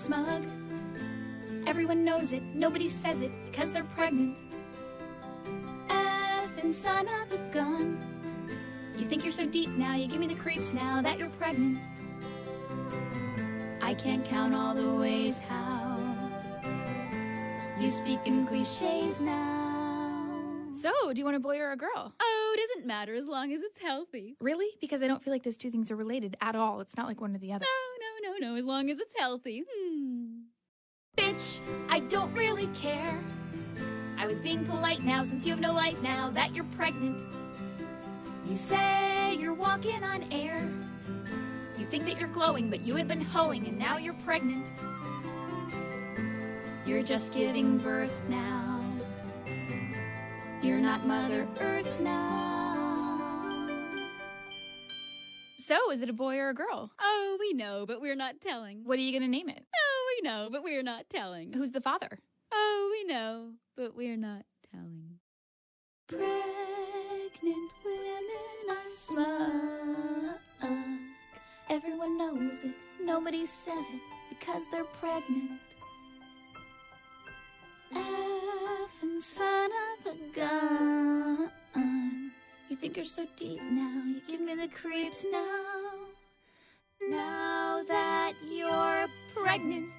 smug. Everyone knows it, nobody says it because they're pregnant. Effing son of a gun. You think you're so deep now, you give me the creeps now that you're pregnant. I can't count all the ways how you speak in cliches now. So, do you want a boy or a girl? Oh, it doesn't matter as long as it's healthy. Really? Because I don't feel like those two things are related at all. It's not like one or the other. No, no, no, no, as long as it's healthy. Hmm. Bitch, I don't really care. I was being polite now since you have no life now that you're pregnant. You say you're walking on air. You think that you're glowing, but you had been hoeing and now you're pregnant. You're just giving birth now. You're not Mother Earth now. So, is it a boy or a girl? Oh, we know, but we're not telling. What are you going to name it? Oh, we know, but we're not telling. Who's the father? Oh, we know, but we're not telling. Pregnant women are smug. Everyone knows it, nobody says it because they're pregnant. Think you're so deep now, you give me the creeps now. Now that you're pregnant.